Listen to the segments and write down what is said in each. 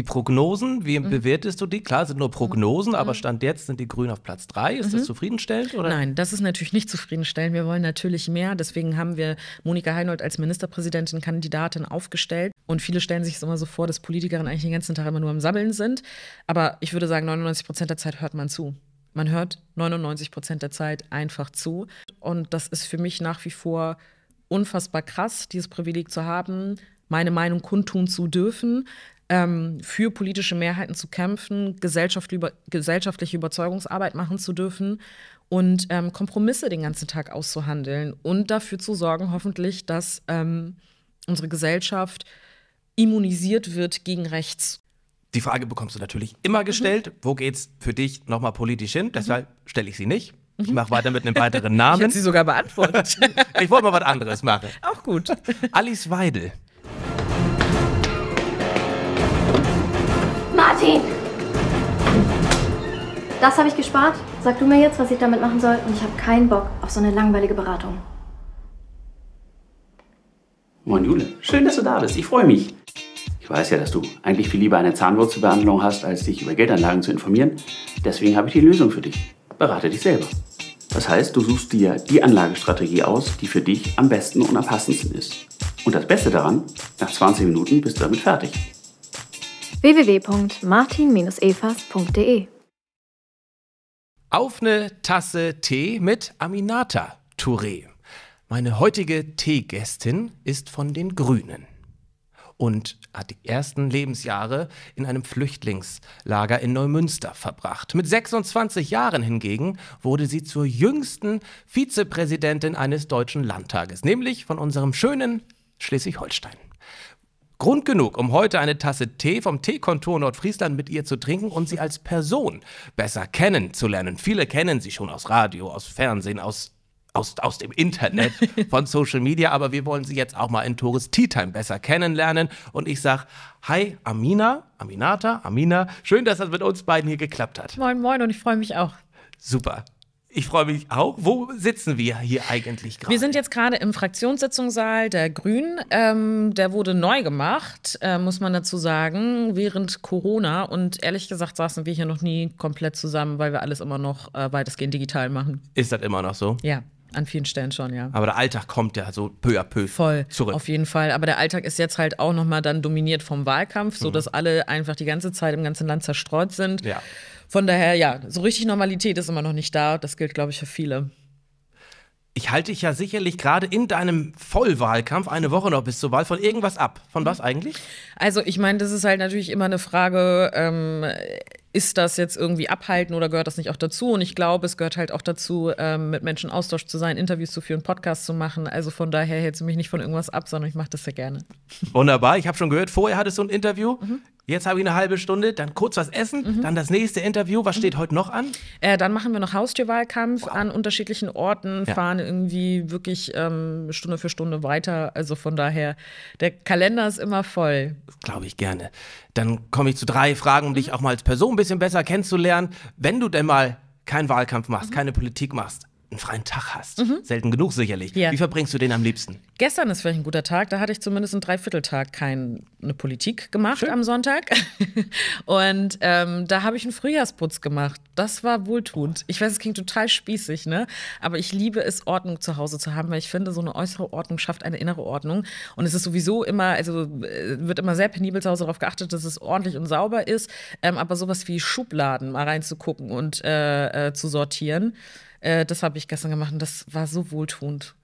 Die Prognosen, wie mhm. bewertest du die? Klar, sind nur Prognosen, mhm. aber Stand jetzt sind die Grünen auf Platz drei. Ist mhm. das zufriedenstellend? Oder? Nein, das ist natürlich nicht zufriedenstellend. Wir wollen natürlich mehr. Deswegen haben wir Monika Heinold als Ministerpräsidentin Kandidatin aufgestellt. Und viele stellen sich es immer so vor, dass Politikerinnen eigentlich den ganzen Tag immer nur am Sabbeln sind. Aber ich würde sagen, 99 Prozent der Zeit hört man zu. Man hört 99 Prozent der Zeit einfach zu. Und das ist für mich nach wie vor unfassbar krass, dieses Privileg zu haben, meine Meinung kundtun zu dürfen, ähm, für politische Mehrheiten zu kämpfen, gesellschaftliche, gesellschaftliche Überzeugungsarbeit machen zu dürfen und ähm, Kompromisse den ganzen Tag auszuhandeln und dafür zu sorgen, hoffentlich, dass ähm, unsere Gesellschaft immunisiert wird gegen rechts. Die Frage bekommst du natürlich immer gestellt. Mhm. Wo geht's für dich nochmal politisch hin? Deshalb stelle ich sie nicht. Ich mhm. mache weiter mit einem weiteren Namen. ich hätte sie sogar beantwortet. ich wollte mal was anderes machen. Auch gut. Alice Weidel. Martin! Das habe ich gespart. Sag du mir jetzt, was ich damit machen soll. Und ich habe keinen Bock auf so eine langweilige Beratung. Moin Jule, schön, dass du da bist. Ich freue mich. Ich weiß ja, dass du eigentlich viel lieber eine Zahnwurzelbehandlung hast, als dich über Geldanlagen zu informieren. Deswegen habe ich die Lösung für dich. Berate dich selber. Das heißt, du suchst dir die Anlagestrategie aus, die für dich am besten und am passendsten ist. Und das Beste daran, nach 20 Minuten bist du damit fertig. www.martin-evas.de Auf eine Tasse Tee mit Aminata Touré. Meine heutige Teegästin ist von den Grünen und hat die ersten Lebensjahre in einem Flüchtlingslager in Neumünster verbracht. Mit 26 Jahren hingegen wurde sie zur jüngsten Vizepräsidentin eines deutschen Landtages, nämlich von unserem schönen Schleswig-Holstein. Grund genug, um heute eine Tasse Tee vom Teekontor Nordfriesland mit ihr zu trinken und sie als Person besser kennenzulernen. Viele kennen sie schon aus Radio, aus Fernsehen, aus aus, aus dem Internet, von Social Media, aber wir wollen sie jetzt auch mal in Tourist Tea Time besser kennenlernen. Und ich sage, hi Amina, Aminata, Amina, schön, dass das mit uns beiden hier geklappt hat. Moin, moin und ich freue mich auch. Super. Ich freue mich auch. Wo sitzen wir hier eigentlich gerade? Wir sind jetzt gerade im Fraktionssitzungssaal der Grünen. Ähm, der wurde neu gemacht, äh, muss man dazu sagen, während Corona. Und ehrlich gesagt saßen wir hier noch nie komplett zusammen, weil wir alles immer noch äh, weitestgehend digital machen. Ist das immer noch so? Ja. An vielen Stellen schon, ja. Aber der Alltag kommt ja so peu à peu Voll, zurück. Auf jeden Fall. Aber der Alltag ist jetzt halt auch nochmal dann dominiert vom Wahlkampf, sodass mhm. alle einfach die ganze Zeit im ganzen Land zerstreut sind. Ja. Von daher, ja, so richtig Normalität ist immer noch nicht da. Das gilt, glaube ich, für viele. Ich halte dich ja sicherlich gerade in deinem Vollwahlkampf eine Woche noch bis zur Wahl von irgendwas ab. Von was eigentlich? Also ich meine, das ist halt natürlich immer eine Frage, ähm, ist das jetzt irgendwie abhalten oder gehört das nicht auch dazu? Und ich glaube, es gehört halt auch dazu, ähm, mit Menschen Austausch zu sein, Interviews zu führen, Podcasts zu machen. Also von daher hältst du mich nicht von irgendwas ab, sondern ich mache das sehr gerne. Wunderbar. Ich habe schon gehört, vorher hattest du ein Interview. Mhm. Jetzt habe ich eine halbe Stunde, dann kurz was essen, mhm. dann das nächste Interview. Was steht mhm. heute noch an? Äh, dann machen wir noch Haustürwahlkampf wow. an unterschiedlichen Orten, ja. fahren irgendwie wirklich ähm, Stunde für Stunde weiter. Also von daher, der Kalender ist immer voll. Glaube ich gerne. Dann komme ich zu drei Fragen, um dich mhm. auch mal als Person ein bisschen besser kennenzulernen. Wenn du denn mal keinen Wahlkampf machst, mhm. keine Politik machst, einen freien Tag hast. Mhm. Selten genug sicherlich. Ja. Wie verbringst du den am liebsten? Gestern ist vielleicht ein guter Tag. Da hatte ich zumindest einen Dreivierteltag keine Politik gemacht Schön. am Sonntag. Und ähm, da habe ich einen Frühjahrsputz gemacht. Das war wohltuend. Ich weiß, es klingt total spießig, ne? Aber ich liebe es, Ordnung zu Hause zu haben, weil ich finde, so eine äußere Ordnung schafft eine innere Ordnung. Und es ist sowieso immer, also äh, wird immer sehr penibel zu Hause darauf geachtet, dass es ordentlich und sauber ist. Ähm, aber sowas wie Schubladen mal reinzugucken und äh, äh, zu sortieren. Äh, das habe ich gestern gemacht und das war so wohltuend.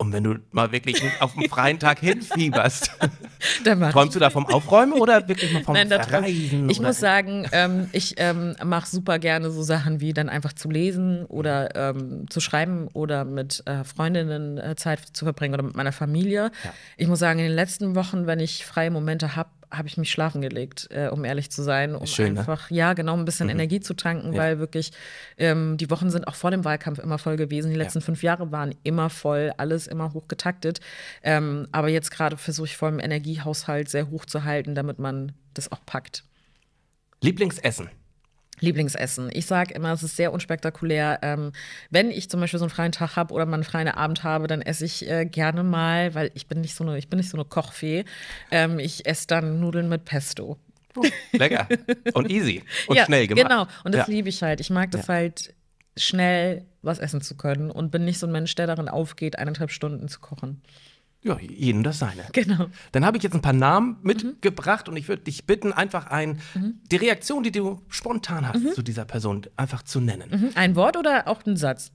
Und wenn du mal wirklich auf einen freien Tag hinfieberst, träumst du da vom Aufräumen oder wirklich mal vom Nein, Verreisen? Ich muss sagen, ähm, ich ähm, mache super gerne so Sachen wie dann einfach zu lesen oder ähm, zu schreiben oder mit äh, Freundinnen äh, Zeit zu verbringen oder mit meiner Familie. Ja. Ich muss sagen, in den letzten Wochen, wenn ich freie Momente habe, habe ich mich schlafen gelegt, äh, um ehrlich zu sein, um Schön, ne? einfach, ne? ja, genau, ein bisschen mhm. Energie zu tanken, ja. weil wirklich ähm, die Wochen sind auch vor dem Wahlkampf immer voll gewesen. Die letzten ja. fünf Jahre waren immer voll, alles immer hoch getaktet. Ähm, aber jetzt gerade versuche ich vor dem Energiehaushalt sehr hoch zu halten, damit man das auch packt. Lieblingsessen? Lieblingsessen. Ich sage immer, es ist sehr unspektakulär. Ähm, wenn ich zum Beispiel so einen freien Tag habe oder mal einen freien Abend habe, dann esse ich äh, gerne mal, weil ich bin nicht so eine, ich bin nicht so eine Kochfee. Ähm, ich esse dann Nudeln mit Pesto. Oh, lecker und easy und ja, schnell gemacht. Genau, und das Ja. liebe ich halt. Ich mag das halt, schnell was essen zu können und bin nicht so ein Mensch, der darin aufgeht, eineinhalb Stunden zu kochen. Ja, jedem das seine. Genau. Dann habe ich jetzt ein paar Namen mitgebracht und ich würde dich bitten, einfach ein, die Reaktion, die du spontan hast zu dieser Person, einfach zu nennen. Mhm. Ein Wort oder auch ein Satz?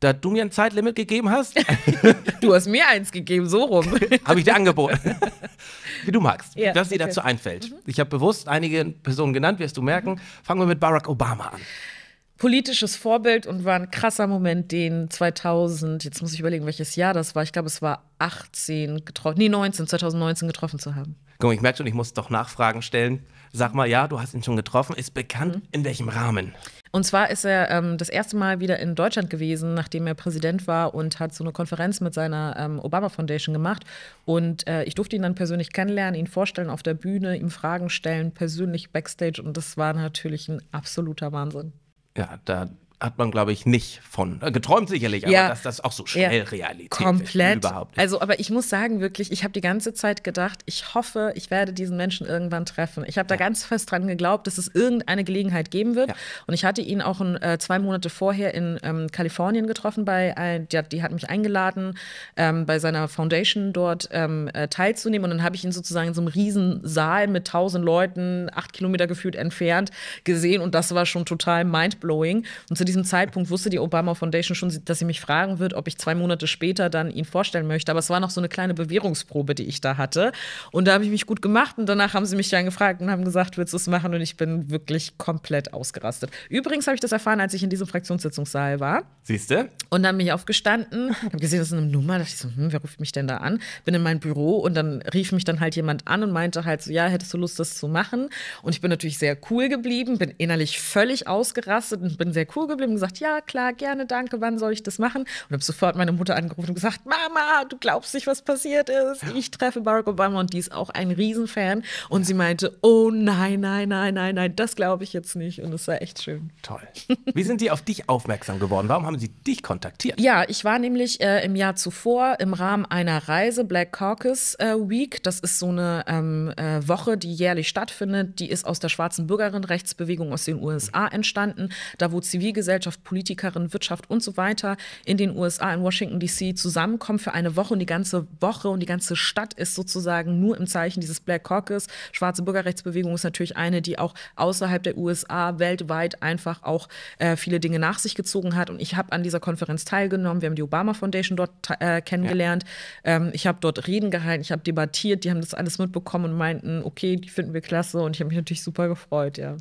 Da du mir ein Zeitlimit gegeben hast, Du hast mir eins gegeben, so rum. habe ich dir angeboten. Wie du magst, Ja, was dir okay. dazu einfällt. Ich habe bewusst einige Personen genannt, wirst du merken. Fangen wir mit Barack Obama an. Politisches Vorbild und war ein krasser Moment, den 2000, jetzt muss ich überlegen, welches Jahr das war. Ich glaube, es war 18 getroffen, nee, 19, 2019 getroffen zu haben. Guck mal, ich merke schon, ich muss doch Nachfragen stellen. Sag mal, ja, du hast ihn schon getroffen. Ist bekannt, in welchem Rahmen? Und zwar ist er ähm, das erste Mal wieder in Deutschland gewesen, nachdem er Präsident war und hat so eine Konferenz mit seiner ähm, Obama Foundation gemacht. Und äh, ich durfte ihn dann persönlich kennenlernen, ihn vorstellen auf der Bühne, ihm Fragen stellen, persönlich backstage. Und das war natürlich ein absoluter Wahnsinn. Ja, da hat man, glaube ich, nicht von äh, geträumt sicherlich, aber Ja. dass das auch so schnell Ja. Realität Komplett. wird. Überhaupt. Also, aber ich muss sagen, wirklich, ich habe die ganze Zeit gedacht, ich hoffe, ich werde diesen Menschen irgendwann treffen. Ich habe da ganz fest dran geglaubt, dass es irgendeine Gelegenheit geben wird. Und ich hatte ihn auch ein, äh, zwei Monate vorher in ähm, Kalifornien getroffen. Bei, ein, die, hat, die hat mich eingeladen, ähm, bei seiner Foundation dort ähm, äh, teilzunehmen. Und dann habe ich ihn sozusagen in so einem riesen Saal mit tausend Leuten, acht Kilometer gefühlt entfernt, gesehen. Und das war schon total mindblowing. Und zu diesem Zeitpunkt wusste die Obama Foundation schon, dass sie mich fragen wird, ob ich zwei Monate später dann ihn vorstellen möchte. Aber es war noch so eine kleine Bewährungsprobe, die ich da hatte. Und da habe ich mich gut gemacht. Und danach haben sie mich dann gefragt und haben gesagt, willst du es machen? Und ich bin wirklich komplett ausgerastet. Übrigens habe ich das erfahren, als ich in diesem Fraktionssitzungssaal war. Siehst du? Und dann bin ich aufgestanden, habe gesehen, das ist eine Nummer. Da dachte ich so, hm, wer ruft mich denn da an? Bin in mein Büro und dann rief mich dann halt jemand an und meinte halt so, ja, hättest du Lust, das zu machen? Und ich bin natürlich sehr cool geblieben, bin innerlich völlig ausgerastet und bin sehr cool geblieben und gesagt, ja, klar, gerne, danke, wann soll ich das machen? Und habe sofort meine Mutter angerufen und gesagt, Mama, du glaubst nicht, was passiert ist. Ich treffe Barack Obama und die ist auch ein Riesenfan. Und sie meinte, oh nein, nein, nein, nein, nein, das glaube ich jetzt nicht. Und es war echt schön. Toll. Wie sind die auf dich aufmerksam geworden? Warum haben sie dich kontaktiert? Ja, ich war nämlich äh, im Jahr zuvor im Rahmen einer Reise, Black Caucus äh, Week. Das ist so eine ähm, äh, Woche, die jährlich stattfindet. Die ist aus der schwarzen Bürgerinnenrechtsbewegung aus den USA entstanden. Da, wo Zivilgesellschaft, Politikerinnen, Wirtschaft und so weiter in den USA, in Washington DC zusammenkommen für eine Woche. Und die ganze Woche und die ganze Stadt ist sozusagen nur im Zeichen dieses Black Caucus. Schwarze Bürgerrechtsbewegung ist natürlich eine, die auch außerhalb der USA weltweit einfach auch äh, viele Dinge nach sich gezogen hat. Und ich habe an dieser Konferenz teilgenommen. Wir haben die Obama Foundation dort äh, kennengelernt. Ähm, ich habe dort Reden gehalten, ich habe debattiert, die haben das alles mitbekommen und meinten, okay, die finden wir klasse. Und ich habe mich natürlich super gefreut, ja.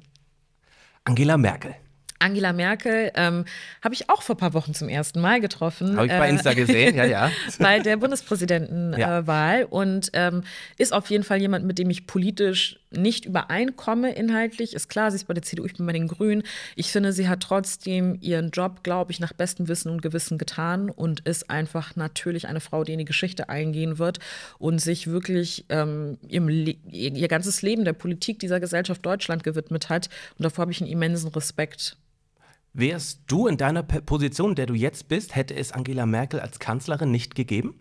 Angela Merkel. Angela Merkel ähm, habe ich auch vor ein paar Wochen zum ersten Mal getroffen. Habe ich bei Äh, Insta gesehen, ja, ja. bei der Bundespräsidentenwahl Ja. äh, und ähm, ist auf jeden Fall jemand, mit dem ich politisch nicht übereinkomme inhaltlich. Ist klar, sie ist bei der CDU, ich bin bei den Grünen. Ich finde, sie hat trotzdem ihren Job, glaube ich, nach bestem Wissen und Gewissen getan und ist einfach natürlich eine Frau, die in die Geschichte eingehen wird und sich wirklich ähm, ihr ganzes Leben der Politik dieser Gesellschaft Deutschland gewidmet hat. Und davor habe ich einen immensen Respekt. Wärst du in deiner Position, in der du jetzt bist, hätte es Angela Merkel als Kanzlerin nicht gegeben?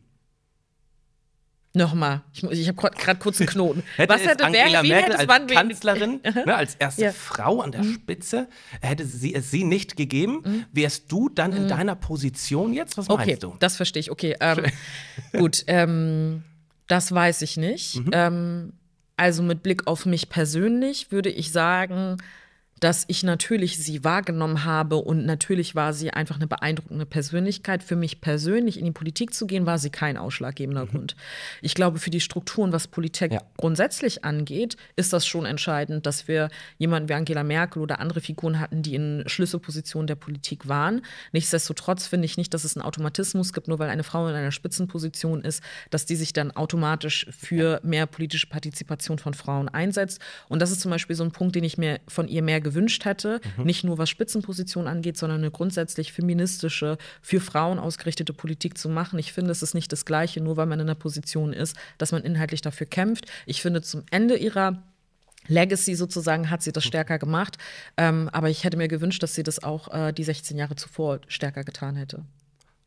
Nochmal, ich, muss- ich habe gerade kurz einen Knoten. Hätte Was hätte, Angela wer, Merkel als Kanzlerin, ne, als erste Ja. Mhm. Frau an der Spitze, hätte sie es sie nicht gegeben, wärst du dann in deiner Position jetzt? Was Mhm. Okay, meinst du? das verstehe ich. Okay, ähm, gut, ähm, das weiß ich nicht. Mhm. Ähm, also mit Blick auf mich persönlich würde ich sagen, dass ich natürlich sie wahrgenommen habe und natürlich war sie einfach eine beeindruckende Persönlichkeit. Für mich persönlich in die Politik zu gehen, war sie kein ausschlaggebender Grund. Ich glaube, für die Strukturen, was Politik Mhm. Ja. grundsätzlich angeht, ist das schon entscheidend, dass wir jemanden wie Angela Merkel oder andere Figuren hatten, die in Schlüsselpositionen der Politik waren. Nichtsdestotrotz finde ich nicht, dass es einen Automatismus gibt, nur weil eine Frau in einer Spitzenposition ist, dass die sich dann automatisch für mehr politische Partizipation von Frauen einsetzt. Und das ist zum Beispiel so ein Punkt, den ich mir von ihr mehr gewünscht hätte. Nicht nur was Spitzenpositionen angeht, sondern eine grundsätzlich feministische, für Frauen ausgerichtete Politik zu machen. Ich finde, es ist nicht das Gleiche, nur weil man in einer Position ist, dass man inhaltlich dafür kämpft. Ich finde, zum Ende ihrer Legacy sozusagen hat sie das stärker gemacht. Ähm, aber ich hätte mir gewünscht, dass sie das auch äh, die 16 Jahre zuvor stärker getan hätte.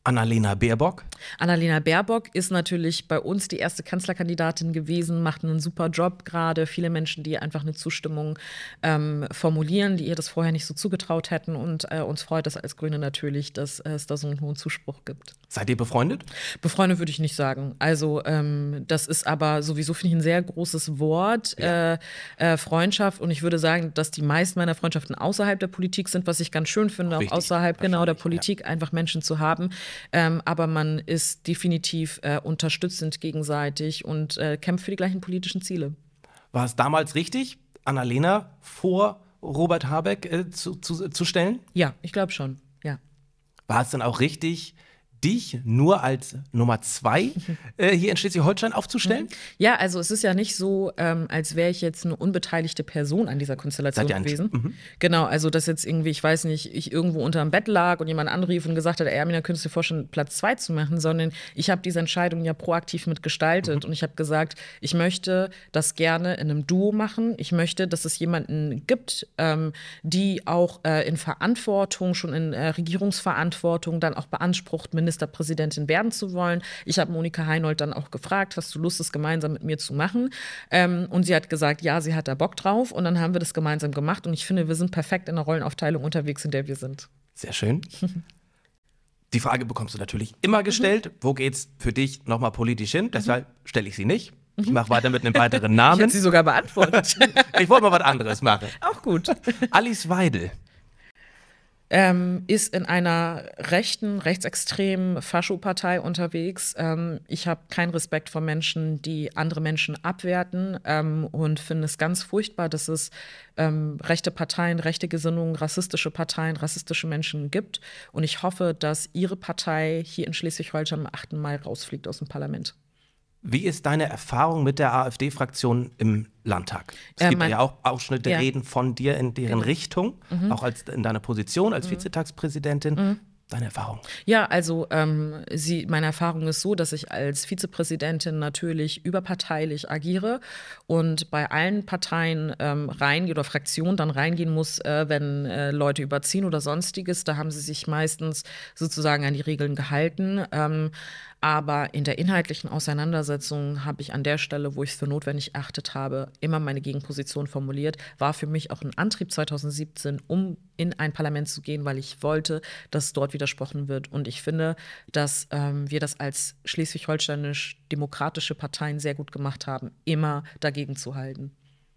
Annalena Baerbock? Annalena Baerbock ist natürlich bei uns die erste Kanzlerkandidatin gewesen, macht einen super Job gerade. Viele Menschen, die einfach eine Zustimmung ähm, formulieren, die ihr das vorher nicht so zugetraut hätten. Und äh, uns freut es als Grüne natürlich, dass äh, es da so einen hohen Zuspruch gibt. Seid ihr befreundet? Befreundet würde ich nicht sagen. Also, ähm, das ist aber sowieso, finde ich, ein sehr großes Wort, ja. äh, äh Freundschaft. Und ich würde sagen, dass die meisten meiner Freundschaften außerhalb der Politik sind, was ich ganz schön finde, auch, auch außerhalb genau der Politik, ja. einfach Menschen zu haben ähm, aber man ist definitiv äh, unterstützend gegenseitig und äh, kämpft für die gleichen politischen Ziele. War es damals richtig, Annalena vor Robert Habeck äh, zu, zu, zu stellen? Ja, ich glaube schon, ja. War es dann auch richtig, dich nur als Nummer zwei äh, hier in Schleswig-Holstein aufzustellen? Ja, also es ist ja nicht so, ähm, als wäre ich jetzt eine unbeteiligte Person an dieser Konstellation gewesen. Mhm. Genau, also dass jetzt irgendwie, ich weiß nicht, ich irgendwo unterm Bett lag und jemand anrief und gesagt hat, ey, Amina, könntest du dir vorstellen, Platz zwei zu machen, sondern ich habe diese Entscheidung ja proaktiv mitgestaltet mhm. und ich habe gesagt, ich möchte das gerne in einem Duo machen. Ich möchte, dass es jemanden gibt, ähm, die auch äh, in Verantwortung, schon in äh, Regierungsverantwortung dann auch beansprucht, Minister Ministerpräsidentin werden zu wollen. Ich habe Monika Heinold dann auch gefragt, hast du Lust, das gemeinsam mit mir zu machen? Ähm, und sie hat gesagt, ja, sie hat da Bock drauf. Und dann haben wir das gemeinsam gemacht. Und ich finde, wir sind perfekt in der Rollenaufteilung unterwegs, in der wir sind. Sehr schön. Die Frage bekommst du natürlich immer gestellt. Mhm. Wo geht's für dich nochmal politisch hin? Deshalb stelle ich sie nicht. Ich mache weiter mit einem weiteren Namen. Ich hätte sie sogar beantwortet. ich wollte mal was anderes machen. Auch gut. Alice Weidel ähm, ist in einer rechten, rechtsextremen Faschopartei unterwegs. Ähm, ich habe keinen Respekt vor Menschen, die andere Menschen abwerten ähm, und finde es ganz furchtbar, dass es ähm, rechte Parteien, rechte Gesinnungen, rassistische Parteien, rassistische Menschen gibt. Und ich hoffe, dass Ihre Partei hier in Schleswig-Holstein am 8. Mai rausfliegt aus dem Parlament. Wie ist deine Erfahrung mit der AfD-Fraktion im Landtag? Es äh, gibt ja auch Ausschnitte, ja. Reden von dir in deren genau. Richtung, mhm. auch als in deiner Position als mhm. Vizetagspräsidentin. Mhm. Deine Erfahrung? Ja, also ähm, sie, meine Erfahrung ist so, dass ich als Vizepräsidentin natürlich überparteilich agiere und bei allen Parteien ähm, reingehen oder Fraktionen dann reingehen muss, äh, wenn äh, Leute überziehen oder sonstiges. Da haben sie sich meistens sozusagen an die Regeln gehalten. Ähm, aber in der inhaltlichen Auseinandersetzung habe ich an der Stelle, wo ich es für notwendig erachtet habe, immer meine Gegenposition formuliert. War für mich auch ein Antrieb 2017, um in ein Parlament zu gehen, weil ich wollte, dass dort widersprochen wird. Und ich finde, dass ähm, wir das als schleswig-holsteinisch-demokratische Parteien sehr gut gemacht haben, immer dagegen zu halten.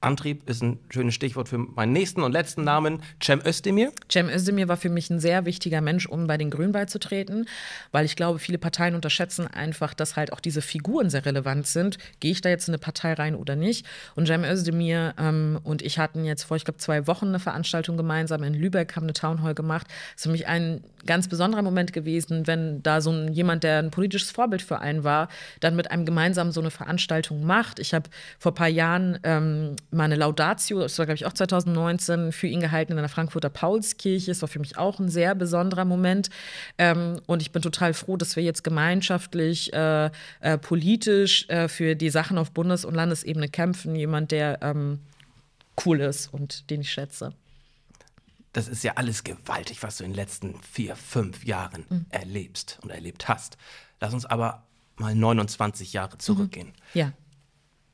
Antrieb ist ein schönes Stichwort für meinen nächsten und letzten Namen, Cem Özdemir. Cem Özdemir war für mich ein sehr wichtiger Mensch, um bei den Grünen beizutreten, weil ich glaube, viele Parteien unterschätzen einfach, dass halt auch diese Figuren sehr relevant sind. Gehe ich da jetzt in eine Partei rein oder nicht? Und Cem Özdemir ähm, und ich hatten jetzt vor, ich glaube, zwei Wochen eine Veranstaltung gemeinsam in Lübeck, haben eine Townhall gemacht. Das ist für mich ein ganz besonderer Moment gewesen, wenn da so ein, jemand, der ein politisches Vorbild für einen war, dann mit einem gemeinsam so eine Veranstaltung macht. Ich habe vor ein paar Jahren ähm, meine Laudatio, das war glaube ich auch 2019, für ihn gehalten in der Frankfurter Paulskirche. Das war für mich auch ein sehr besonderer Moment. Ähm, und ich bin total froh, dass wir jetzt gemeinschaftlich, äh, äh, politisch äh, für die Sachen auf Bundes- und Landesebene kämpfen. Jemand, der ähm, cool ist und den ich schätze. Das ist ja alles gewaltig, was du in den letzten vier, fünf Jahren mhm. erlebst und erlebt hast. Lass uns aber mal 29 Jahre zurückgehen. Mhm. Ja.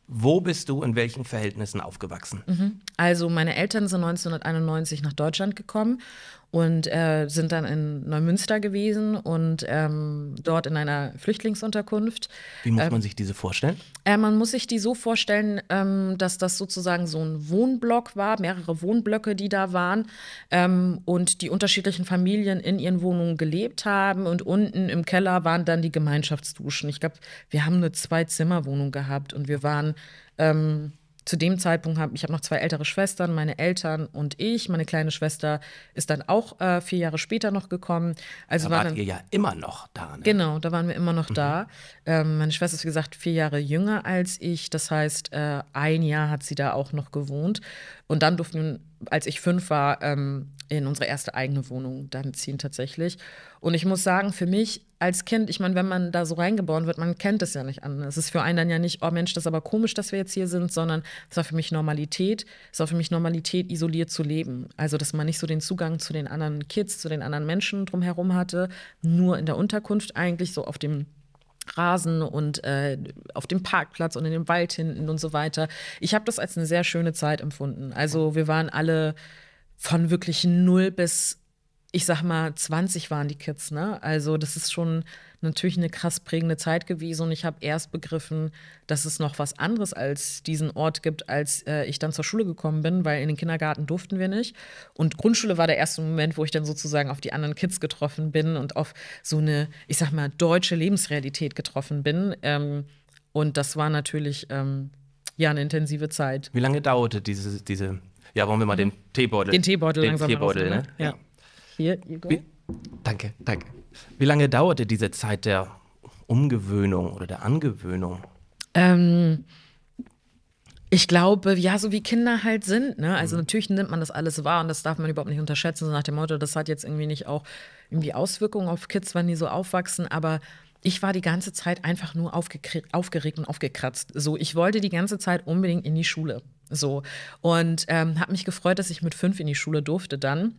Wo bist du in welchen Verhältnissen aufgewachsen? Mhm. Also meine Eltern sind 1991 nach Deutschland gekommen und äh, sind dann in Neumünster gewesen und ähm, dort in einer Flüchtlingsunterkunft. Wie muss ähm, man sich diese vorstellen? Äh, man muss sich die so vorstellen, ähm, dass das sozusagen so ein Wohnblock war, mehrere Wohnblöcke, die da waren ähm, und die unterschiedlichen Familien in ihren Wohnungen gelebt haben und unten im Keller waren dann die Gemeinschaftsduschen. Ich glaube, wir haben eine Zwei-Zimmer-Wohnung gehabt und wir waren ähm, zu dem Zeitpunkt habe ich habe noch zwei ältere Schwestern, meine Eltern und ich. Meine kleine Schwester ist dann auch äh, vier Jahre später noch gekommen. Also da wart dann, ihr ja immer noch da. Ne? Genau, da waren wir immer noch mhm. da. Ähm, meine Schwester ist wie gesagt vier Jahre jünger als ich. Das heißt, äh, ein Jahr hat sie da auch noch gewohnt. Und dann durften wir, als ich fünf war, ähm, in unsere erste eigene Wohnung dann ziehen tatsächlich. Und ich muss sagen, für mich als Kind, ich meine, wenn man da so reingeboren wird, man kennt es ja nicht anders. Es ist für einen dann ja nicht, oh Mensch, das ist aber komisch, dass wir jetzt hier sind, sondern es war für mich Normalität. Es war für mich Normalität, isoliert zu leben. Also, dass man nicht so den Zugang zu den anderen Kids, zu den anderen Menschen drumherum hatte, nur in der Unterkunft eigentlich, so auf dem Rasen und äh, auf dem Parkplatz und in dem Wald hinten und so weiter. Ich habe das als eine sehr schöne Zeit empfunden. Also wir waren alle von wirklich null bis ich sag mal, 20 waren die Kids, ne? Also, das ist schon natürlich eine krass prägende Zeit gewesen und ich habe erst begriffen, dass es noch was anderes als diesen Ort gibt, als äh, ich dann zur Schule gekommen bin, weil in den Kindergarten durften wir nicht. Und Grundschule war der erste Moment, wo ich dann sozusagen auf die anderen Kids getroffen bin und auf so eine, ich sag mal, deutsche Lebensrealität getroffen bin. Ähm, und das war natürlich ähm, ja eine intensive Zeit. Wie lange dauerte diese, diese ja, wollen wir mal den Teebeutel. Den Teebeutel den langsam Teebeutel, ne? rausnehmen, Ja. Hier, Igor. Wie, danke, danke. Wie lange dauerte diese Zeit der Umgewöhnung oder der Angewöhnung? Ähm, ich glaube, ja, so wie Kinder halt sind. Ne? Also natürlich nimmt man das alles wahr und das darf man überhaupt nicht unterschätzen, so nach dem Motto, das hat jetzt irgendwie nicht auch irgendwie Auswirkungen auf Kids, wenn die so aufwachsen, aber ich war die ganze Zeit einfach nur aufgeregt und aufgekratzt. So, ich wollte die ganze Zeit unbedingt in die Schule. So. Und ähm, habe mich gefreut, dass ich mit fünf in die Schule durfte dann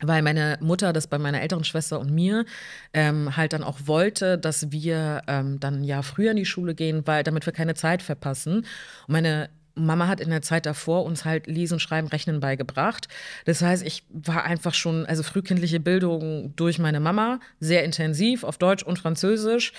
weil meine Mutter das bei meiner älteren Schwester und mir ähm, halt dann auch wollte, dass wir ähm, dann ja früher in die Schule gehen, weil damit wir keine Zeit verpassen. Und meine Mama hat in der Zeit davor uns halt Lesen, Schreiben, Rechnen beigebracht. Das heißt, ich war einfach schon, also frühkindliche Bildung durch meine Mama, sehr intensiv auf Deutsch und Französisch.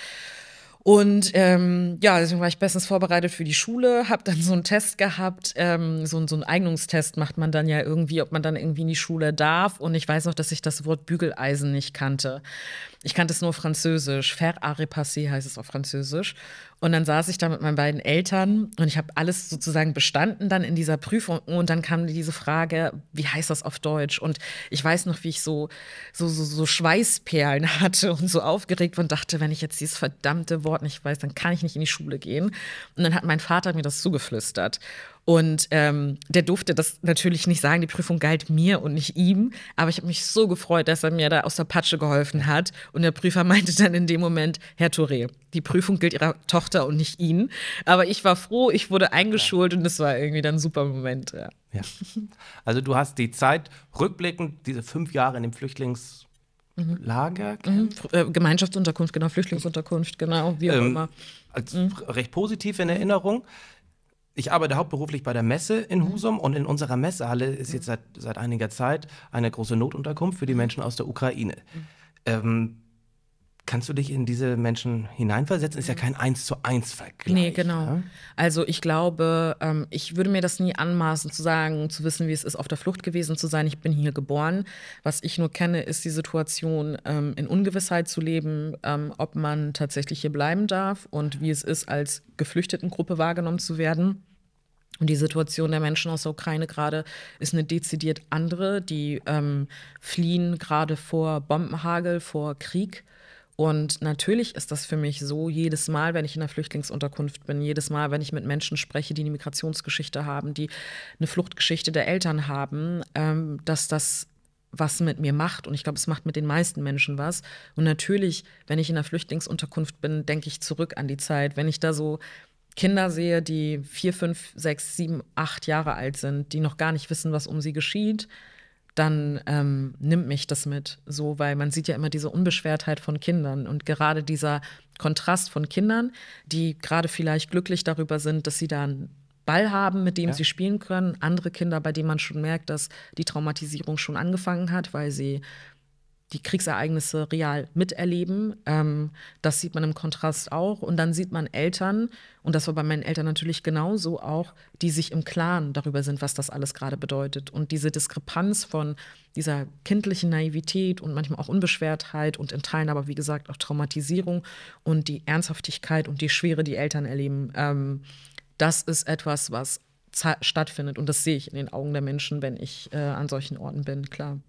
Und ähm, ja, deswegen war ich bestens vorbereitet für die Schule, habe dann so einen Test gehabt, ähm, so, so einen Eignungstest macht man dann ja irgendwie, ob man dann irgendwie in die Schule darf. Und ich weiß noch, dass ich das Wort Bügeleisen nicht kannte. Ich kannte es nur Französisch. Faire à repasser heißt es auf Französisch. Und dann saß ich da mit meinen beiden Eltern und ich habe alles sozusagen bestanden dann in dieser Prüfung. Und dann kam diese Frage, wie heißt das auf Deutsch? Und ich weiß noch, wie ich so, so, so, so Schweißperlen hatte und so aufgeregt und dachte, wenn ich jetzt dieses verdammte Wort nicht weiß, dann kann ich nicht in die Schule gehen. Und dann hat mein Vater mir das zugeflüstert. Und ähm, der durfte das natürlich nicht sagen, die Prüfung galt mir und nicht ihm. Aber ich habe mich so gefreut, dass er mir da aus der Patsche geholfen hat. Und der Prüfer meinte dann in dem Moment, Herr Touré, die Prüfung gilt Ihrer Tochter und nicht Ihnen. Aber ich war froh, ich wurde eingeschult und das war irgendwie dann ein super Moment. Ja. Ja. Also du hast die Zeit rückblickend, diese fünf Jahre in dem Flüchtlingslager Mhm. Äh, Gemeinschaftsunterkunft, genau, Flüchtlingsunterkunft, genau, wie auch Ähm, immer. als recht positiv in Erinnerung. Ich arbeite hauptberuflich bei der Messe in Husum und in unserer Messehalle ist jetzt seit, seit einiger Zeit eine große Notunterkunft für die Menschen aus der Ukraine. Ähm, kannst du dich in diese Menschen hineinversetzen? Ist ja kein Eins zu eins Vergleich. Nee, genau. ne? Also ich glaube, ähm, ich würde mir das nie anmaßen zu sagen, zu wissen, wie es ist, auf der Flucht gewesen zu sein. Ich bin hier geboren. Was ich nur kenne, ist die Situation, ähm, in Ungewissheit zu leben, ähm, ob man tatsächlich hier bleiben darf und wie es ist, als Geflüchtetengruppe wahrgenommen zu werden. Und die Situation der Menschen aus der Ukraine gerade ist eine dezidiert andere. Die ähm, fliehen gerade vor Bombenhagel, vor Krieg. Und natürlich ist das für mich so, jedes Mal, wenn ich in der Flüchtlingsunterkunft bin, jedes Mal, wenn ich mit Menschen spreche, die eine Migrationsgeschichte haben, die eine Fluchtgeschichte der Eltern haben, ähm, dass das was mit mir macht. Und ich glaube, es macht mit den meisten Menschen was. Und natürlich, wenn ich in der Flüchtlingsunterkunft bin, denke ich zurück an die Zeit. Wenn ich da so Kinder sehe, die vier, fünf, sechs, sieben, acht Jahre alt sind, die noch gar nicht wissen, was um sie geschieht, dann ähm, nimmt mich das mit. So, weil man sieht ja immer diese Unbeschwertheit von Kindern und gerade dieser Kontrast von Kindern, die gerade vielleicht glücklich darüber sind, dass sie da einen Ball haben, mit dem Ja. sie spielen können. Andere Kinder, bei denen man schon merkt, dass die Traumatisierung schon angefangen hat, weil sie die Kriegsereignisse real miterleben. Ähm, das sieht man im Kontrast auch. Und dann sieht man Eltern, und das war bei meinen Eltern natürlich genauso auch, die sich im Klaren darüber sind, was das alles gerade bedeutet. Und diese Diskrepanz von dieser kindlichen Naivität und manchmal auch Unbeschwertheit und in Teilen aber, wie gesagt, auch Traumatisierung und die Ernsthaftigkeit und die Schwere, die Eltern erleben, ähm, das ist etwas, was stattfindet. Und das sehe ich in den Augen der Menschen, wenn ich äh, an solchen Orten bin, klar.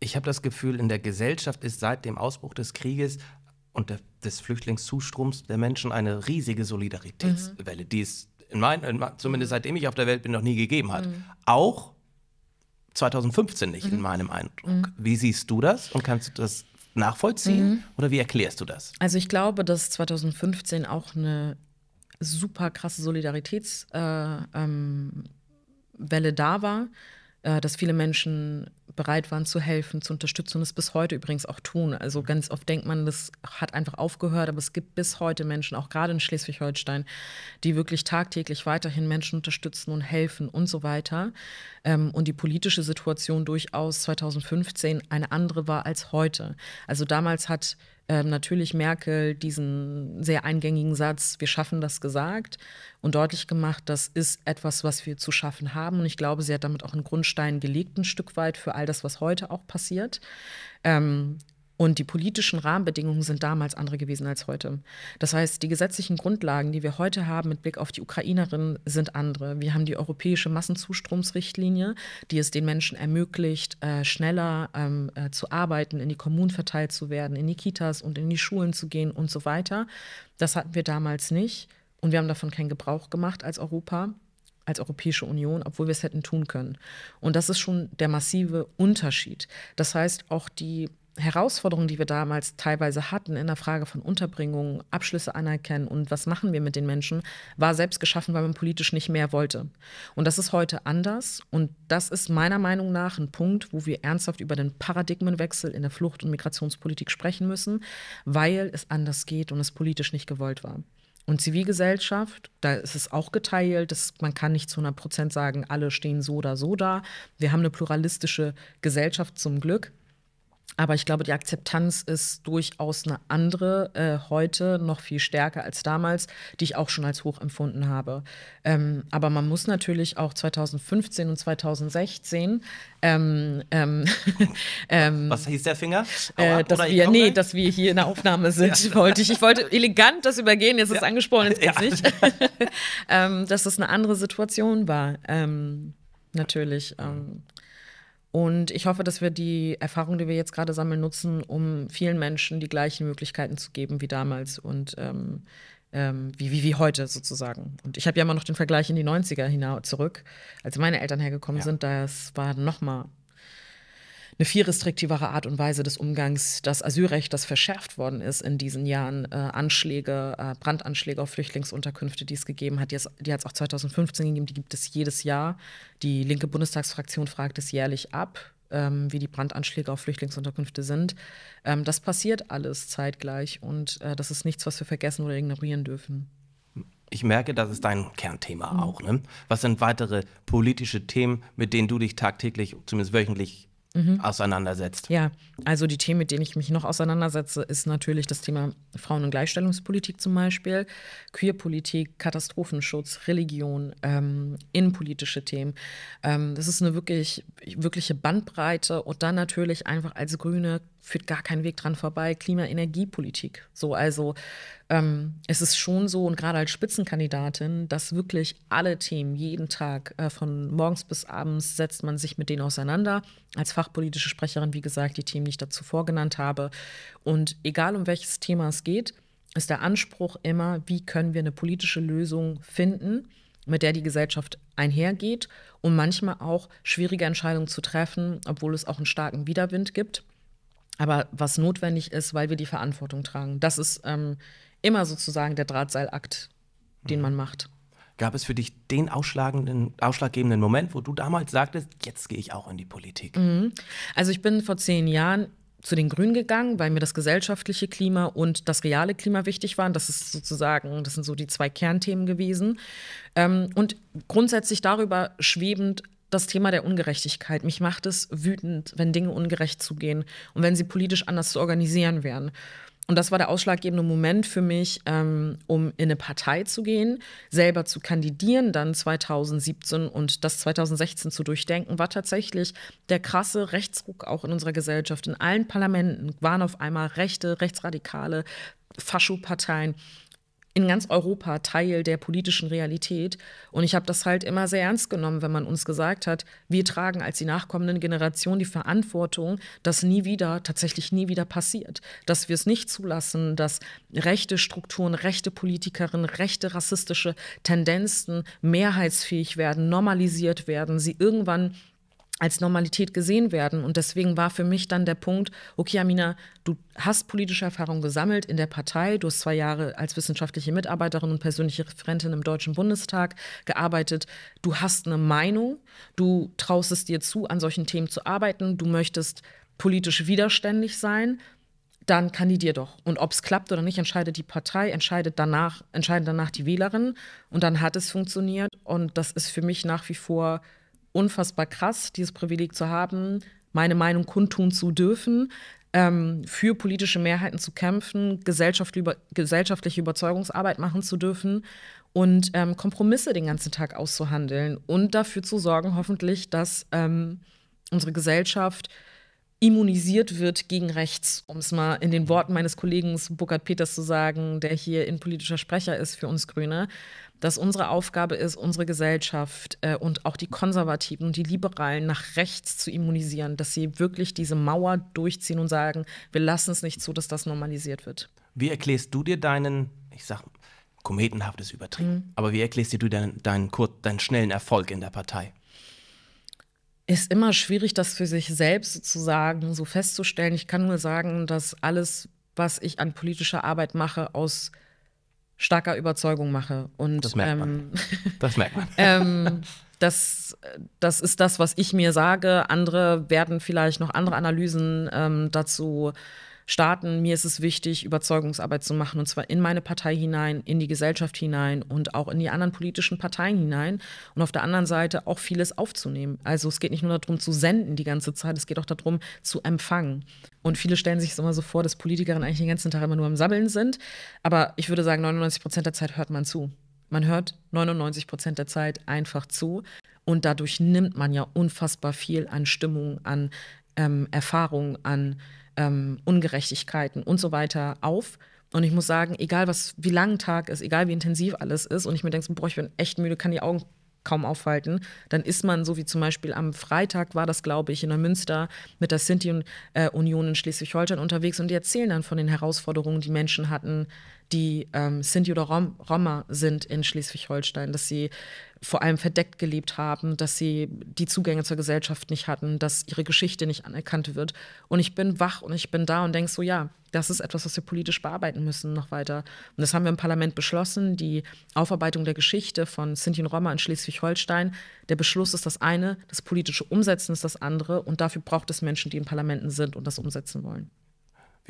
Ich habe das Gefühl, in der Gesellschaft ist seit dem Ausbruch des Krieges und der, des Flüchtlingszustroms der Menschen eine riesige Solidaritätswelle, die es in mein, in, zumindest seitdem ich auf der Welt bin, noch nie gegeben hat. Auch 2015 nicht in meinem Eindruck. Wie siehst du das und kannst du das nachvollziehen? Mhm. Oder wie erklärst du das? Also ich glaube, dass 2015 auch eine super krasse Solidaritätswelle äh, ähm, da war, äh, dass viele Menschen bereit waren zu helfen, zu unterstützen und es bis heute übrigens auch tun. Also ganz oft denkt man, das hat einfach aufgehört, aber es gibt bis heute Menschen, auch gerade in Schleswig-Holstein, die wirklich tagtäglich weiterhin Menschen unterstützen und helfen und so weiter. Ähm, und die politische Situation durchaus 2015 eine andere war als heute. Also damals hat ähm, natürlich Merkel diesen sehr eingängigen Satz, wir schaffen das gesagt und deutlich gemacht, das ist etwas, was wir zu schaffen haben. Und ich glaube, sie hat damit auch einen Grundstein gelegt, ein Stück weit für all das, was heute auch passiert. Ähm, und die politischen Rahmenbedingungen sind damals andere gewesen als heute. Das heißt, die gesetzlichen Grundlagen, die wir heute haben mit Blick auf die Ukrainerinnen, sind andere. Wir haben die europäische Massenzustromsrichtlinie, die es den Menschen ermöglicht, äh, schneller ähm, äh, zu arbeiten, in die Kommunen verteilt zu werden, in die Kitas und in die Schulen zu gehen und so weiter. Das hatten wir damals nicht. Und wir haben davon keinen Gebrauch gemacht als Europa als Europäische Union, obwohl wir es hätten tun können. Und das ist schon der massive Unterschied. Das heißt, auch die Herausforderungen, die wir damals teilweise hatten in der Frage von Unterbringung, Abschlüsse anerkennen und was machen wir mit den Menschen, war selbst geschaffen, weil man politisch nicht mehr wollte. Und das ist heute anders. Und das ist meiner Meinung nach ein Punkt, wo wir ernsthaft über den Paradigmenwechsel in der Flucht- und Migrationspolitik sprechen müssen, weil es anders geht und es politisch nicht gewollt war. Und Zivilgesellschaft, da ist es auch geteilt. Das, man kann nicht zu 100 Prozent sagen, alle stehen so oder so da. Wir haben eine pluralistische Gesellschaft zum Glück. Aber ich glaube, die Akzeptanz ist durchaus eine andere, äh, heute noch viel stärker als damals, die ich auch schon als hoch empfunden habe. Ähm, aber man muss natürlich auch 2015 und 2016 ähm, ähm, ähm, Was hieß der Finger? Äh, dass wir, nee, dass wir hier in der Aufnahme sind, ja. wollte ich. Ich wollte elegant das übergehen, jetzt ist es angesprochen, jetzt geht's ja. nicht. ähm, dass das eine andere Situation war. Ähm, natürlich. Und ich hoffe, dass wir die Erfahrung, die wir jetzt gerade sammeln, nutzen, um vielen Menschen die gleichen Möglichkeiten zu geben wie damals und ähm, ähm, wie, wie, wie heute sozusagen. Und ich habe ja immer noch den Vergleich in die 90er hinaus zurück, als meine Eltern hergekommen ja. sind. Das war noch mal eine viel restriktivere Art und Weise des Umgangs, das Asylrecht, das verschärft worden ist in diesen Jahren, äh, Anschläge, äh, Brandanschläge auf Flüchtlingsunterkünfte, die es gegeben hat, die, die hat es auch 2015 gegeben, die gibt es jedes Jahr. Die linke Bundestagsfraktion fragt es jährlich ab, ähm, wie die Brandanschläge auf Flüchtlingsunterkünfte sind. Ähm, das passiert alles zeitgleich und äh, das ist nichts, was wir vergessen oder ignorieren dürfen. Ich merke, das ist dein Kernthema mhm. auch. Ne? Was sind weitere politische Themen, mit denen du dich tagtäglich, zumindest wöchentlich mhm. auseinandersetzt. Ja, also die Themen, mit denen ich mich noch auseinandersetze, ist natürlich das Thema Frauen- und Gleichstellungspolitik zum Beispiel, Queerpolitik, Katastrophenschutz, Religion, ähm, innenpolitische Themen. Ähm, das ist eine wirklich, wirkliche Bandbreite und dann natürlich einfach als Grüne führt gar kein Weg dran vorbei, Klima-Energiepolitik. So, also ähm, es ist schon so, und gerade als Spitzenkandidatin, dass wirklich alle Themen jeden Tag äh, von morgens bis abends setzt man sich mit denen auseinander. Als fachpolitische Sprecherin, wie gesagt, die Themen, die ich dazu vorgenannt habe. Und egal um welches Thema es geht, ist der Anspruch immer, wie können wir eine politische Lösung finden, mit der die Gesellschaft einhergeht, um manchmal auch schwierige Entscheidungen zu treffen, obwohl es auch einen starken Widerwind gibt aber was notwendig ist, weil wir die Verantwortung tragen. Das ist ähm, immer sozusagen der Drahtseilakt, den mhm. man macht. Gab es für dich den ausschlaggebenden Moment, wo du damals sagtest, jetzt gehe ich auch in die Politik? Mhm. Also ich bin vor zehn Jahren zu den Grünen gegangen, weil mir das gesellschaftliche Klima und das reale Klima wichtig waren. Das ist sozusagen, das sind so die zwei Kernthemen gewesen. Ähm, und grundsätzlich darüber schwebend das Thema der Ungerechtigkeit. Mich macht es wütend, wenn Dinge ungerecht zugehen und wenn sie politisch anders zu organisieren wären. Und das war der ausschlaggebende Moment für mich, ähm, um in eine Partei zu gehen, selber zu kandidieren, dann 2017 und das 2016 zu durchdenken, war tatsächlich der krasse Rechtsruck auch in unserer Gesellschaft. In allen Parlamenten waren auf einmal rechte, rechtsradikale Faschoparteien in ganz Europa Teil der politischen Realität. Und ich habe das halt immer sehr ernst genommen, wenn man uns gesagt hat, wir tragen als die nachkommenden Generationen die Verantwortung, dass nie wieder, tatsächlich nie wieder passiert. Dass wir es nicht zulassen, dass rechte Strukturen, rechte Politikerinnen, rechte rassistische Tendenzen mehrheitsfähig werden, normalisiert werden, sie irgendwann als Normalität gesehen werden. Und deswegen war für mich dann der Punkt, okay, Amina, du hast politische Erfahrung gesammelt in der Partei, du hast zwei Jahre als wissenschaftliche Mitarbeiterin und persönliche Referentin im Deutschen Bundestag gearbeitet, du hast eine Meinung, du traust es dir zu, an solchen Themen zu arbeiten, du möchtest politisch widerständig sein, dann kandidier doch. Und ob es klappt oder nicht, entscheidet die Partei, entscheidet danach, entscheiden danach die Wählerinnen. Und dann hat es funktioniert. Und das ist für mich nach wie vor unfassbar krass, dieses Privileg zu haben, meine Meinung kundtun zu dürfen, ähm, für politische Mehrheiten zu kämpfen, gesellschaftliche, gesellschaftliche Überzeugungsarbeit machen zu dürfen und ähm, Kompromisse den ganzen Tag auszuhandeln und dafür zu sorgen, hoffentlich, dass ähm, unsere Gesellschaft immunisiert wird gegen rechts, um es mal in den Worten meines Kollegen Burkhard Peters zu sagen, der hier in politischer Sprecher ist für uns Grüne dass unsere Aufgabe ist, unsere Gesellschaft äh, und auch die Konservativen und die Liberalen nach rechts zu immunisieren, dass sie wirklich diese Mauer durchziehen und sagen, wir lassen es nicht zu, dass das normalisiert wird. Wie erklärst du dir deinen, ich sag, kometenhaft ist übertrieben, mhm. aber wie erklärst du deinen, deinen, deinen schnellen Erfolg in der Partei? Ist immer schwierig, das für sich selbst sozusagen so festzustellen. Ich kann nur sagen, dass alles, was ich an politischer Arbeit mache, aus starker Überzeugung mache. Und, das merkt man. Ähm, das merkt man. ähm, das, das ist das, was ich mir sage. Andere werden vielleicht noch andere Analysen ähm, dazu starten. Mir ist es wichtig, Überzeugungsarbeit zu machen, und zwar in meine Partei hinein, in die Gesellschaft hinein und auch in die anderen politischen Parteien hinein. Und auf der anderen Seite auch vieles aufzunehmen. Also es geht nicht nur darum zu senden die ganze Zeit, es geht auch darum zu empfangen. Und viele stellen sich es immer so vor, dass Politikerinnen eigentlich den ganzen Tag immer nur am Sabbeln sind. Aber ich würde sagen, 99 Prozent der Zeit hört man zu. Man hört 99 Prozent der Zeit einfach zu. Und dadurch nimmt man ja unfassbar viel an Stimmung, an ähm, Erfahrung, an ähm, Ungerechtigkeiten und so weiter auf. Und ich muss sagen, egal was, wie lang ein Tag ist, egal wie intensiv alles ist, und ich mir denke, boah, ich bin echt müde, kann die Augen kaum aufhalten, dann ist man so wie zum Beispiel am Freitag war das, glaube ich, in Neumünster mit der Sinti-Union in Schleswig-Holstein unterwegs und die erzählen dann von den Herausforderungen, die Menschen hatten, die ähm, Sinti oder Rom Roma sind in Schleswig-Holstein, dass sie vor allem verdeckt gelebt haben, dass sie die Zugänge zur Gesellschaft nicht hatten, dass ihre Geschichte nicht anerkannt wird. Und ich bin wach und ich bin da und denke so, ja, das ist etwas, was wir politisch bearbeiten müssen noch weiter. Und das haben wir im Parlament beschlossen, die Aufarbeitung der Geschichte von Sinti und Roma in Schleswig-Holstein. Der Beschluss ist das eine, das politische Umsetzen ist das andere. Und dafür braucht es Menschen, die in Parlamenten sind und das umsetzen wollen.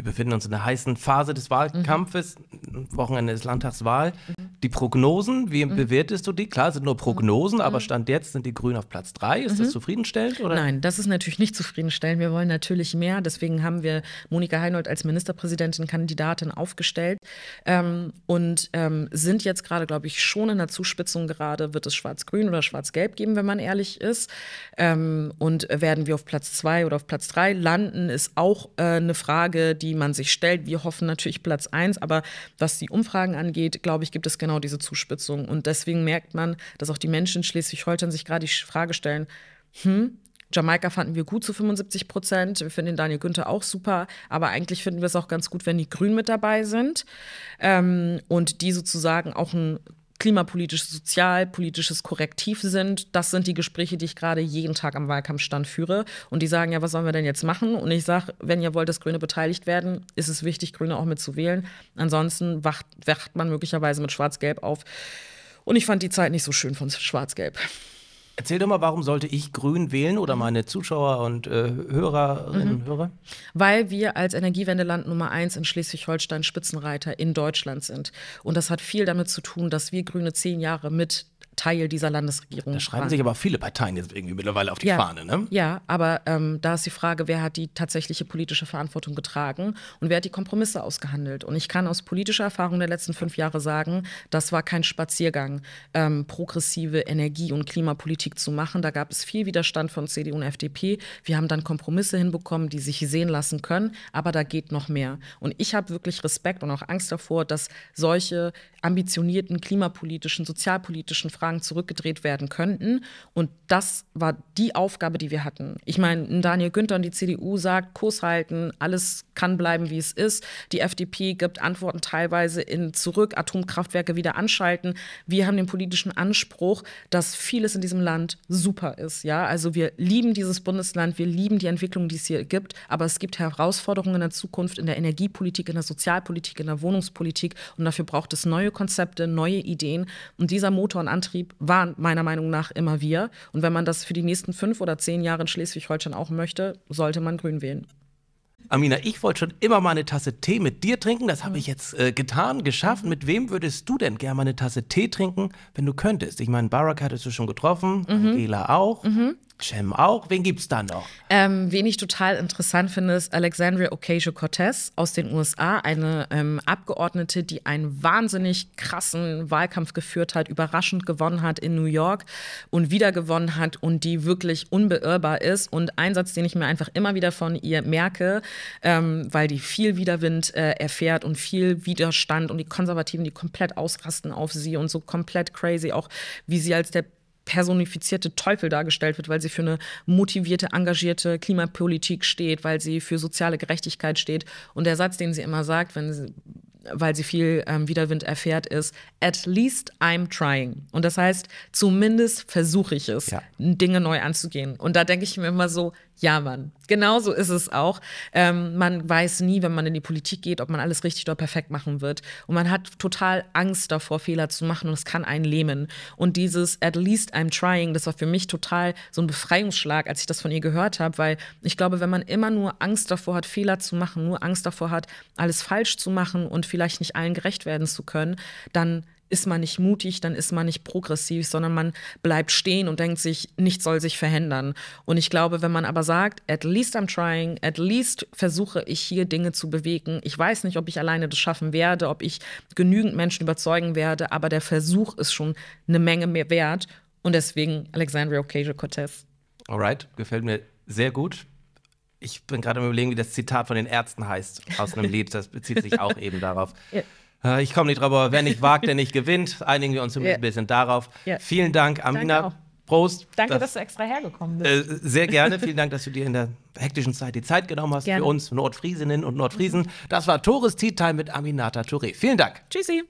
Wir befinden uns in der heißen Phase des Wahlkampfes, mhm. Wochenende des Landtagswahl. Mhm. Die Prognosen, wie mhm. bewertest du die? Klar, sind nur Prognosen, mhm. aber Stand jetzt sind die Grünen auf Platz drei. Ist das mhm. zufriedenstellend? Oder? Nein, das ist natürlich nicht zufriedenstellend. Wir wollen natürlich mehr. Deswegen haben wir Monika Heinold als Ministerpräsidentin Kandidatin aufgestellt ähm, und ähm, sind jetzt gerade, glaube ich, schon in der Zuspitzung gerade, wird es schwarz-grün oder schwarz-gelb geben, wenn man ehrlich ist. Ähm, und werden wir auf Platz zwei oder auf Platz drei landen, ist auch äh, eine Frage, die man sich stellt. Wir hoffen natürlich Platz eins, aber was die Umfragen angeht, glaube ich, gibt es genau diese Zuspitzung. Und deswegen merkt man, dass auch die Menschen in Schleswig-Holstein sich gerade die Frage stellen, hm, Jamaika fanden wir gut zu 75 Prozent. Wir finden den Daniel Günther auch super. Aber eigentlich finden wir es auch ganz gut, wenn die Grünen mit dabei sind. Ähm, und die sozusagen auch ein klimapolitisches, sozialpolitisches Korrektiv sind. Das sind die Gespräche, die ich gerade jeden Tag am Wahlkampfstand führe. Und die sagen, ja, was sollen wir denn jetzt machen? Und ich sage, wenn ihr wollt, dass Grüne beteiligt werden, ist es wichtig, Grüne auch mitzuwählen. Ansonsten wacht, wacht man möglicherweise mit Schwarz-Gelb auf. Und ich fand die Zeit nicht so schön von Schwarz-Gelb. Erzähl doch mal, warum sollte ich Grün wählen oder mhm. meine Zuschauer und äh, Hörerinnen und mhm. Hörer? Weil wir als Energiewendeland Nummer eins in Schleswig-Holstein Spitzenreiter in Deutschland sind. Und das hat viel damit zu tun, dass wir Grüne zehn Jahre mit Teil dieser Landesregierung. Da schreiben waren. sich aber viele Parteien jetzt irgendwie mittlerweile auf die ja, Fahne, ne? Ja, aber ähm, da ist die Frage, wer hat die tatsächliche politische Verantwortung getragen und wer hat die Kompromisse ausgehandelt. Und ich kann aus politischer Erfahrung der letzten fünf Jahre sagen, das war kein Spaziergang, ähm, progressive Energie- und Klimapolitik zu machen. Da gab es viel Widerstand von CDU und FDP. Wir haben dann Kompromisse hinbekommen, die sich sehen lassen können, aber da geht noch mehr. Und ich habe wirklich Respekt und auch Angst davor, dass solche ambitionierten klimapolitischen, sozialpolitischen Fragen Umfragen zurückgedreht werden könnten. Und das war die Aufgabe, die wir hatten. Ich meine, Daniel Günther und die CDU sagt, Kurs halten, alles kann bleiben, wie es ist. Die FDP gibt Antworten teilweise in zurück, Atomkraftwerke wieder anschalten. Wir haben den politischen Anspruch, dass vieles in diesem Land super ist. Ja, also wir lieben dieses Bundesland, wir lieben die Entwicklung, die es hier gibt, aber es gibt Herausforderungen in der Zukunft in der Energiepolitik, in der Sozialpolitik, in der Wohnungspolitik und dafür braucht es neue Konzepte, neue Ideen. Und dieser Motor und Antrieb waren meiner Meinung nach immer wir. Und wenn man das für die nächsten fünf oder zehn Jahre in Schleswig-Holstein auch möchte, sollte man Grün wählen. Amina, ich wollte schon immer mal eine Tasse Tee mit dir trinken. Das habe ich jetzt äh, getan, geschafft. Mit wem würdest du denn gerne mal eine Tasse Tee trinken, wenn du könntest? Ich meine, Barack hattest du schon getroffen, mhm. Angela auch. Mhm. Cem auch. Wen gibt's da noch? Ähm, wen ich total interessant finde, ist Alexandria Ocasio-Cortez aus den USA, eine ähm, Abgeordnete, die einen wahnsinnig krassen Wahlkampf geführt hat, überraschend gewonnen hat in New York und wieder gewonnen hat und die wirklich unbeirrbar ist. Und ein Satz, den ich mir einfach immer wieder von ihr merke, ähm, weil die viel Widerwind äh, erfährt und viel Widerstand und die Konservativen, die komplett ausrasten auf sie und so komplett crazy, auch wie sie als der personifizierte Teufel dargestellt wird, weil sie für eine motivierte, engagierte Klimapolitik steht, weil sie für soziale Gerechtigkeit steht. Und der Satz, den sie immer sagt, wenn sie, weil sie viel ähm, Widerwind erfährt, ist, at least I'm trying. Und das heißt, zumindest versuche ich es, ja. Dinge neu anzugehen. Und da denke ich mir immer so, ja, Mann, genau so ist es auch. Ähm, man weiß nie, wenn man in die Politik geht, ob man alles richtig oder perfekt machen wird. Und man hat total Angst davor, Fehler zu machen und es kann einen lähmen. Und dieses at least I'm trying, das war für mich total so ein Befreiungsschlag, als ich das von ihr gehört habe, weil ich glaube, wenn man immer nur Angst davor hat, Fehler zu machen, nur Angst davor hat, alles falsch zu machen und vielleicht nicht allen gerecht werden zu können, dann ist man nicht mutig, dann ist man nicht progressiv, sondern man bleibt stehen und denkt sich, nichts soll sich verändern. Und ich glaube, wenn man aber sagt, at least I'm trying, at least versuche ich hier Dinge zu bewegen. Ich weiß nicht, ob ich alleine das schaffen werde, ob ich genügend Menschen überzeugen werde, aber der Versuch ist schon eine Menge mehr wert. Und deswegen Alexandria Ocasio-Cortez. Alright, gefällt mir sehr gut. Ich bin gerade am überlegen, wie das Zitat von den Ärzten heißt aus einem Lied. Das bezieht sich auch eben darauf. Ja. Äh, ich komme nicht drauf, aber wer nicht wagt, der nicht gewinnt. Einigen wir uns ein yeah. bisschen darauf. Yeah. Vielen Dank, Amina. Prost. Danke, das, dass du extra hergekommen bist. Äh, sehr gerne. Vielen Dank, dass du dir in der hektischen Zeit die Zeit genommen hast gerne. für uns Nordfriesinnen und Nordfriesen. Das war Tores Tea Time mit Aminata Touré. Vielen Dank. Tschüssi.